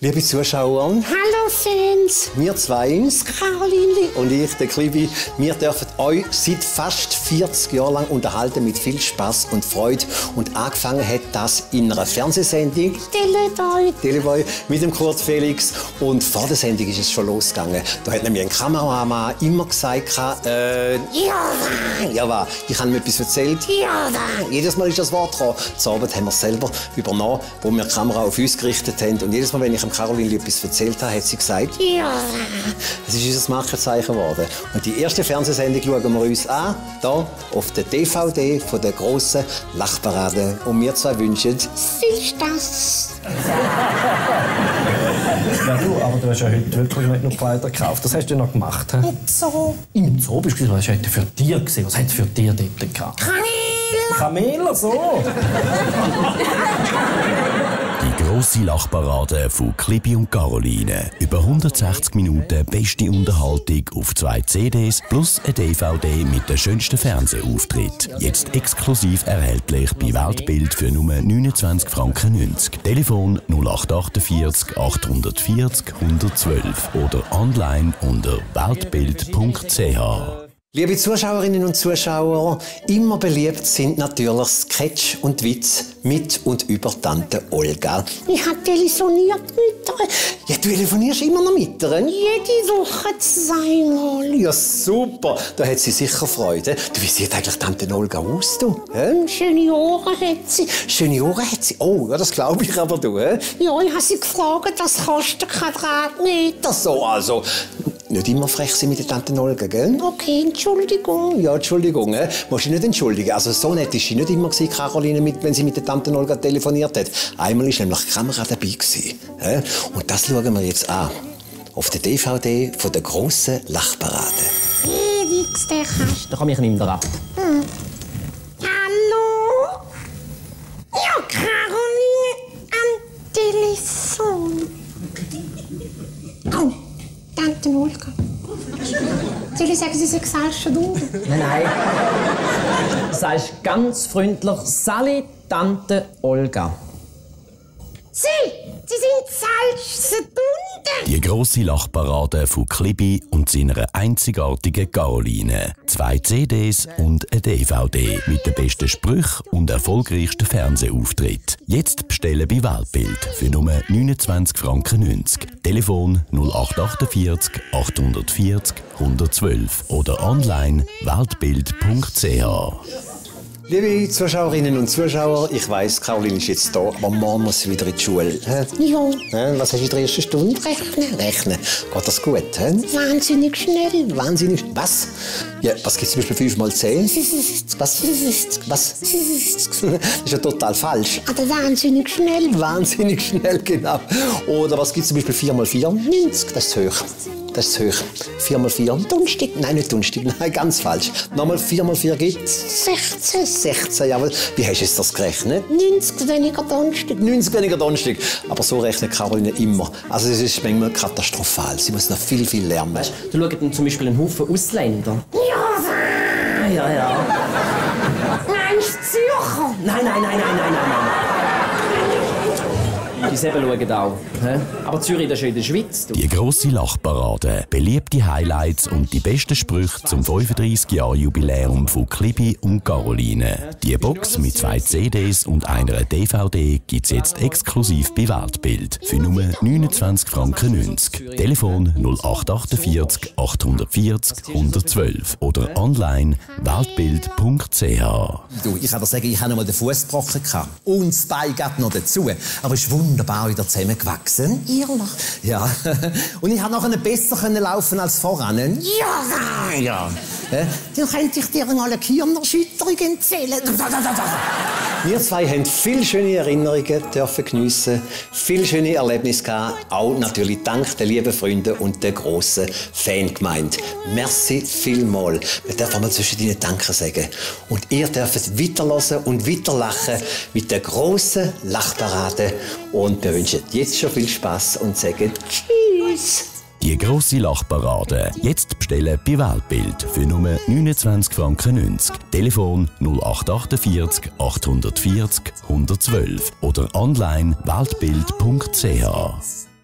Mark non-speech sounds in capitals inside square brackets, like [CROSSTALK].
Liebe Zuschauer, Hallo Fans! wir zwei, Caroline! und ich, der Klibi, wir dürfen euch seit fast 40 Jahren lang unterhalten mit viel Spaß und Freude. Und angefangen hat das in einer Fernsehsendung, Teleboy! Teleboy, mit dem Kurt Felix. Und vor der Sendung ist es schon losgegangen. Da hat nämlich ein Kameramann immer gesagt, äh, Ja, ja, ich habe ihm etwas erzählt. ja, Jedes Mal ist das Wort gekommen. Zur Abend haben wir es selber übernommen, wo wir die Kamera auf uns gerichtet haben. Und jedes Mal, wenn ich dem Caroline etwas erzählt habe, hat sie gesagt, ja. das ist unser Markenzeichen geworden. Und die erste Fernsehsendung schauen wir uns an, hier auf der DVD von der grossen Lachparade. Und wir zwei wünschen, Viel Spaß! [LAUGHS] Ja, du, aber du hast ja heute wirklich nicht noch Kleider gekauft. Das hast du ja noch gemacht. He? So. Im Zoo bist du, was hast du für Tier gesehen? Was hat es für Tier dort gehabt? Kanäle! Kamele, so. Grosse Lachparade von Klibi und Caroline. Über 160 Minuten beste Unterhaltung auf zwei CDs plus eine DVD mit dem schönsten Fernsehauftritt. Jetzt exklusiv erhältlich bei Weltbild für nur 29 Franken 90. Telefon 0848 840 112 oder online unter weltbild.ch. Liebe Zuschauerinnen und Zuschauer, immer beliebt sind natürlich Sketch und Witz mit und über Tante Olga. Ich habe telefoniert mit ihr. Ja, du telefonierst immer noch mit ihr? Jede Woche zweimal. Ja, super. Da hat sie sicher Freude. Du, wie sieht eigentlich Tante Olga aus, du? Hä? Schöne Ohren hat sie. Schöne Ohren hat sie. Oh, ja, das glaube ich aber, du. Hä? Ja, ich habe sie gefragt, was kostet Quadratmeter. Das so, also. Nicht immer frech sein mit der Tante Olga, gell? Okay, Entschuldigung. Ja, Entschuldigung, äh, musst dich nicht entschuldigen. Also so nett ist sie nicht immer gewesen, Caroline, mit, wenn sie mit der Tante Olga telefoniert hat. Einmal war nämlich die Kamera dabei. Gewesen, äh? Und das schauen wir jetzt an. Auf der DVD von der grossen Lachparade. Ewig, der Kasten. Da komm ich nimm dir ab. Hallo? Ja, Caroline am Telefon. Oh, Olga. Soll ich sagen, Sie sind du? Nein, nein. Sagst ganz freundlich Sally, Tante Olga. Sie, Sie sind falsch verbunden. Die grosse Lachparade von Klibi und seiner einzigartigen Caroline. Zwei CDs und eine DVD mit den besten Sprüchen und erfolgreichsten Fernsehauftritt. Jetzt bestellen bei Weltbild für nur 29 Franken 90. Telefon 0848 840 112 oder online weltbild.ch. Liebe Zuschauerinnen und Zuschauer, ich weiss, Caroline ist jetzt da, aber morgen muss sie wieder in die Schule. Ja? Was hast du in der ersten Stunde? rechnen. Rechnen. Geht das gut? Hä? Wahnsinnig schnell. Wahnsinnig. Was? Ja, was gibt es zum Beispiel 5 mal 10? Was? Was? Das ist ja total falsch. Aber wahnsinnig schnell. Wahnsinnig schnell, genau. Oder was gibt es zum Beispiel 4 mal 4? 90. Das ist hoch. Das ist zu hoch. 4 mal 4? Dunstig. Nein, nicht dunstig. [LAUGHS] Nein, ganz falsch. Nochmal 4 mal 4 gibt 16. 16. Jawohl. Wie hast du jetzt das gerechnet? 90 weniger Donnerstag. 90 weniger Donnerstag. Aber so rechnet Caroline immer. Also es ist manchmal katastrophal. Sie muss noch viel, viel lernen. Du schaust dann zum Beispiel einen Haufen Ausländer. Ja, Ja, ja. meinst du Zürcher? Nein, nein, nein, nein, nein, nein, nein. Die selber schauen auch. Aber Zürich, das ist ja in der Schweiz. Du. Die grosse Lachparade, beliebte Highlights und die besten Sprüche zum 35-Jahr-Jubiläum von Klibi und Caroline. Die Box mit zwei CDs und einer DVD gibt's jetzt exklusiv bei Weltbild für nur 29 Franken 90. Telefon 0848 840 112 oder online weltbild.ch. Du, ich kann dir sagen, ich habe noch mal den Fuß gebrochen gehabt. und das Bein geht noch dazu. Aber es ist wunderbar wieder zusammengewachsen. Ehrlich? Ja. [LAUGHS] Und ich habe nachher besser können laufen als voran. Ja, Ja. Dann könnte ich dir mal eine Hirnerschütterung erzählen. [LAUGHS] Wir zwei haben viele schöne Erinnerungen dürfen geniessen, viele schöne Erlebnisse gehabt, auch natürlich dank der lieben Freunde und der grossen Fangemeinde. Merci vielmal. Wir dürfen mal zwischen ihnen Danke sagen. Und ihr dürft weiterhören und weiterlachen mit der grossen Lachparade. Und wir wünschen jetzt schon viel Spaß und sagen Tschüss. Die grosse Lachparade. Jetzt bestellen bei Weltbild für nur 29 Franken 90. Telefon 0848 840 112 oder online weltbild.ch.